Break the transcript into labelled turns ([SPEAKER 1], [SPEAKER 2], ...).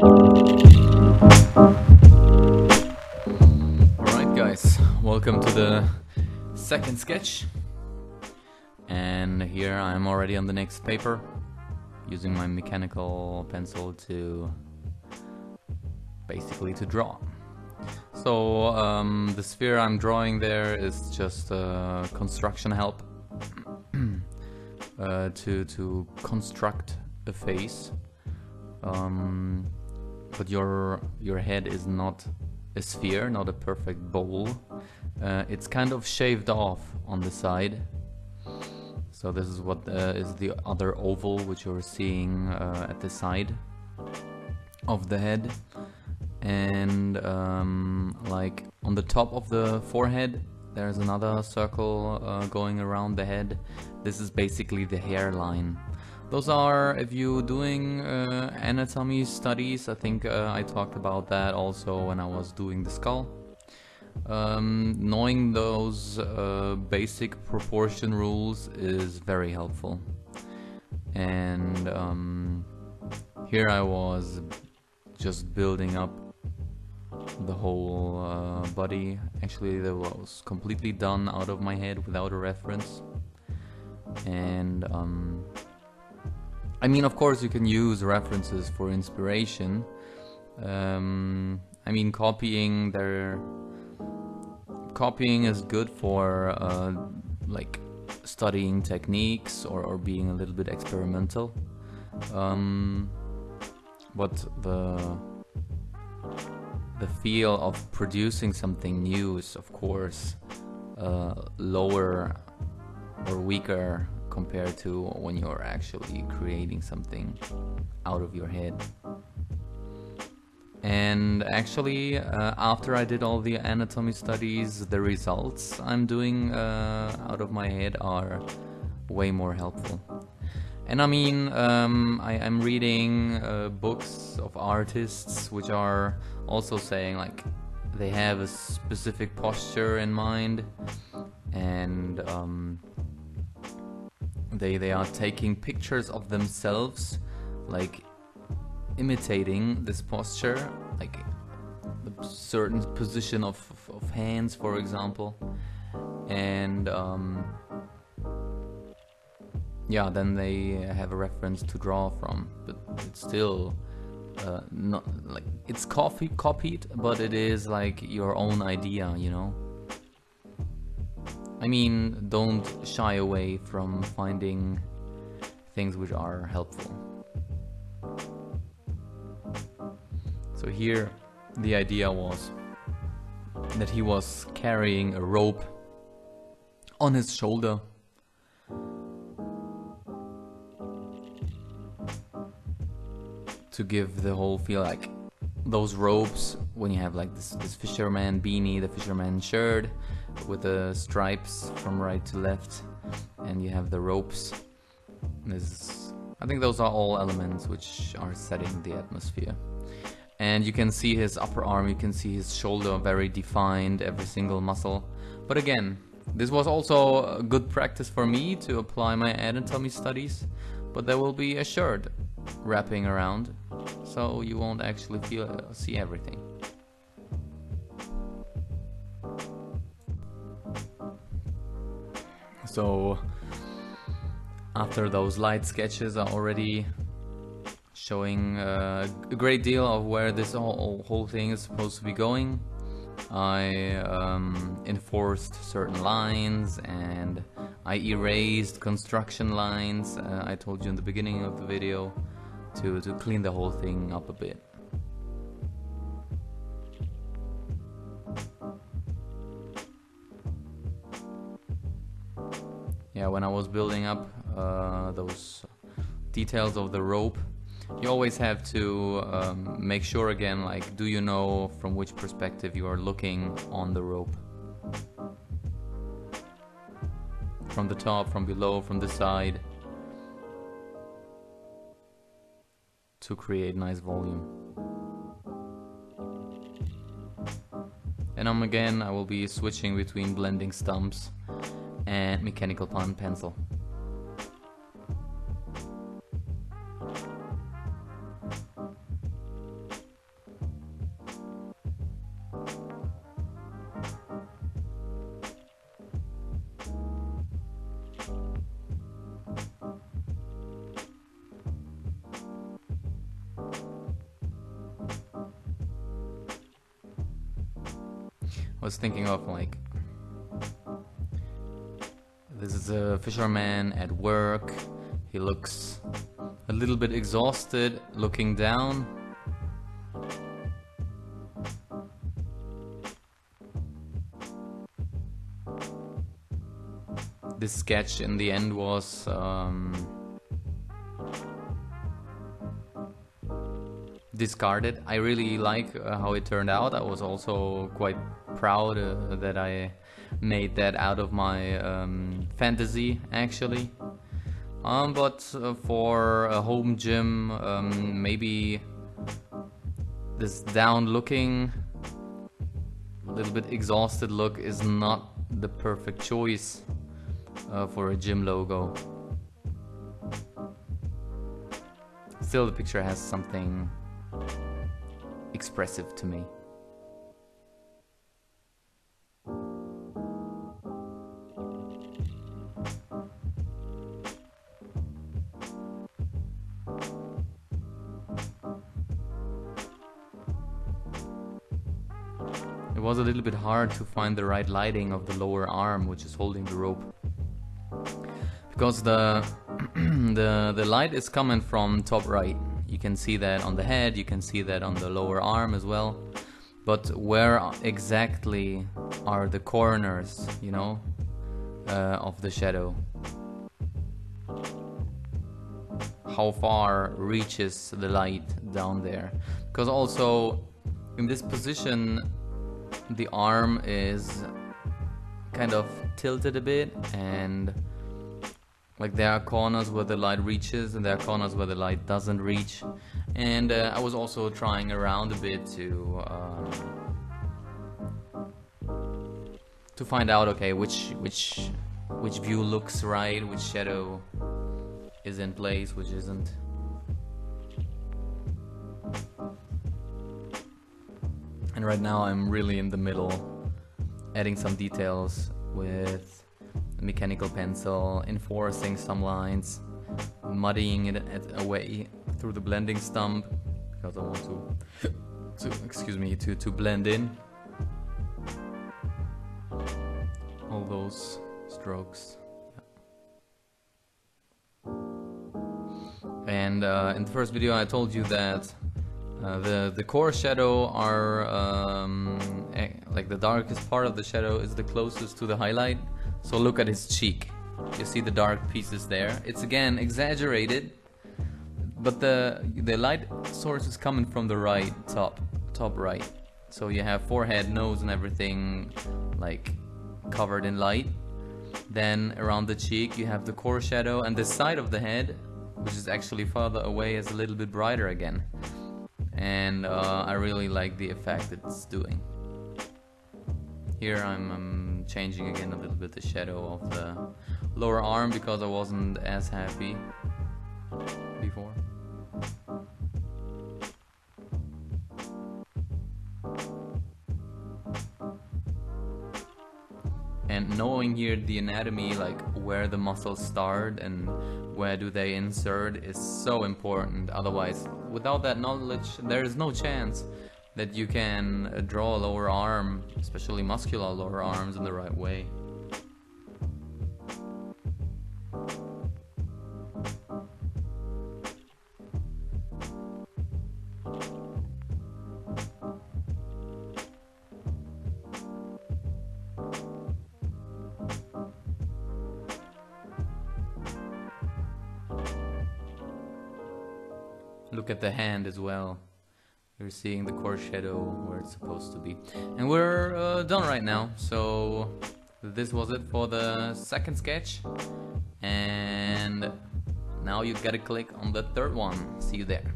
[SPEAKER 1] Alright guys, welcome to the second sketch. And here I'm already on the next paper, using my mechanical pencil to basically to draw. So um, the sphere I'm drawing there is just a construction help uh, to, to construct a face. Um, but your your head is not a sphere, not a perfect bowl. Uh, it's kind of shaved off on the side. So this is what uh, is the other oval which you're seeing uh, at the side of the head. And um, like on the top of the forehead, there's another circle uh, going around the head. This is basically the hairline. Those are, if you're doing uh, anatomy studies, I think uh, I talked about that also when I was doing the skull. Um, knowing those uh, basic proportion rules is very helpful. And um, here I was just building up the whole uh, body. Actually, that was completely done out of my head without a reference. And um, I mean, of course, you can use references for inspiration. Um, I mean, copying their copying is good for uh, like studying techniques or, or being a little bit experimental. Um, but the the feel of producing something new is, of course, uh, lower or weaker compared to when you're actually creating something out of your head. And actually, uh, after I did all the anatomy studies, the results I'm doing uh, out of my head are way more helpful. And I mean, um, I, am reading uh, books of artists which are also saying like they have a specific posture in mind and um, they they are taking pictures of themselves like imitating this posture like the certain position of, of, of hands for example. And um, yeah then they have a reference to draw from. But it's still uh, not like it's coffee copied but it is like your own idea you know I mean, don't shy away from finding things which are helpful. So here, the idea was that he was carrying a rope on his shoulder. To give the whole feel like those ropes when you have like this, this fisherman beanie, the fisherman shirt with the stripes from right to left and you have the ropes. This, I think those are all elements which are setting the atmosphere. And you can see his upper arm, you can see his shoulder very defined, every single muscle. But again, this was also a good practice for me to apply my anatomy studies, but there will be a shirt wrapping around so you won't actually feel see everything. So after those light sketches are already showing uh, a great deal of where this whole, whole thing is supposed to be going. I um, enforced certain lines and I erased construction lines uh, I told you in the beginning of the video to, to clean the whole thing up a bit. Yeah, when I was building up uh, those details of the rope, you always have to um, make sure again, like, do you know from which perspective you are looking on the rope? From the top, from below, from the side. to create nice volume. And um, again, I will be switching between blending stumps and mechanical pen pencil. I was thinking of like this is a fisherman at work. He looks a little bit exhausted, looking down. This sketch in the end was um, discarded. I really like uh, how it turned out. I was also quite proud uh, that I made that out of my um, fantasy actually. Um, but uh, for a home gym, um, maybe this down looking, a little bit exhausted look is not the perfect choice uh, for a gym logo. Still, the picture has something expressive to me. It was a little bit hard to find the right lighting of the lower arm which is holding the rope. Because the the the light is coming from top right you can see that on the head, you can see that on the lower arm as well. But where exactly are the corners, you know, uh, of the shadow? How far reaches the light down there? Because also in this position, the arm is kind of tilted a bit and like there are corners where the light reaches and there are corners where the light doesn't reach. And uh, I was also trying around a bit to um, to find out okay which which which view looks right which shadow is in place which isn't and right now I'm really in the middle adding some details with mechanical pencil, enforcing some lines, muddying it away through the blending stump because I want to, to excuse me, to, to blend in all those strokes. And uh, in the first video I told you that uh, the the core shadow are um, like the darkest part of the shadow is the closest to the highlight so look at his cheek. You see the dark pieces there. It's again exaggerated, but the the light source is coming from the right top, top right. So you have forehead, nose, and everything like covered in light. Then around the cheek you have the core shadow, and the side of the head, which is actually farther away, is a little bit brighter again. And uh, I really like the effect it's doing. Here I'm um, changing again a little bit the shadow of the lower arm because I wasn't as happy before. And knowing here the anatomy, like where the muscles start and where do they insert is so important. Otherwise, without that knowledge, there is no chance that you can draw a lower arm, especially muscular lower arms in the right way. Look at the hand as well. You're seeing the core shadow where it's supposed to be. And we're uh, done right now. So this was it for the second sketch. And now you gotta click on the third one. See you there.